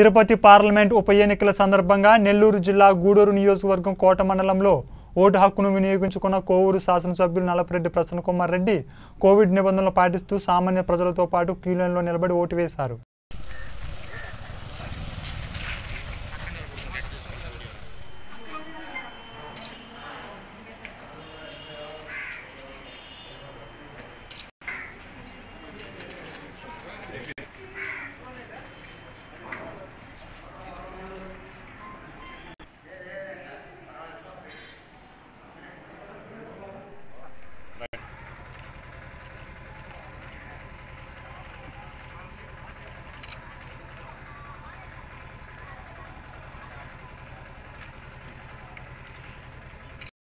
Tirupati parliament ఉప ఎన్నికల సందర్భంగా నెల్లూరు జిల్లా గూడూరు నియోజకవర్గం కోట మండలంలో ఓటు హక్కును వినియోగించుకున్న కోవూరు శాసనసభ్యులు నలపరెడ్డి ప్రసన్నకుమార్ రెడ్డి కోవిడ్ నిబంధనలు పాటిస్తూ సామాన్య ప్రజలతో పాటు క్యూలైన్లో నిలబడి ఓటు వేశారు.